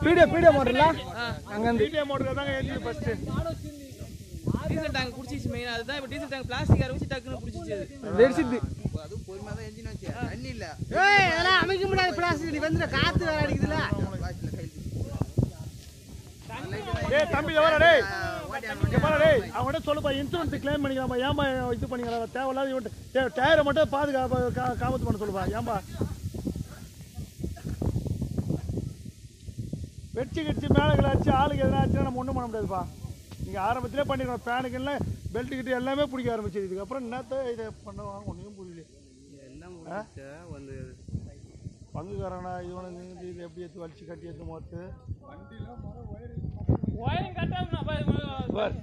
பீடியோ பீடியோ மாடல அங்கேருந்து. Diesel tank பிடிச்சிச்சு main அதுதான் இப்போ டீசல் டேங்க் பிளாஸ்டிக் வச்சு டக்குன்னு பிடிச்சிச்சு அது. வெடிச்சிது அதுவும் பொறுமையாக தான் என்ஜின் வச்சு தண்ணி இல்லை. ஏய் அதெல்லாம் அமைக்க முடியாது பிளாஸ்டிக் நீ வந்து காத்து வேற அடிக்குதுல டேய் தம்பி வாடா டேய். இங்க வாடா டேய். அவன்கிட்ட சொல்லுப்பா இன்சூரன்ஸ் கிளைம் பண்ணிக்கலாமா ஏமா இது பண்ணிக்கலாம் தேவையில்லாத டயரை மட்டும் பாதுகாப்பு கா- காமத்து பண்ண சொல்லுப்பா. ஏம்பா வெடிச்சு கிடிச்சு மேலே கிளாச்சு ஆளுக்கு எதனா ஆச்சுன்னா நம்ம ஒன்றும் பண்ண முடியாதுப்பா. நீங்கள் ஆரம்பத்திலே ஃபேனுக்கு எல்லாம் பெல்ட் கிட்ட எல்லாமே பிடிக்க ஆரம்பிச்சது. இதுக்கப்புறம் என்னத்த இதை பண்ணுவாங்க ஒன்றும் புரியல. வந்து பங்குக்காரனா இவனுக்கு இது எப்படி எடுத்து வலிச்சு கட்டி எடுத்து மொத்து? பார்.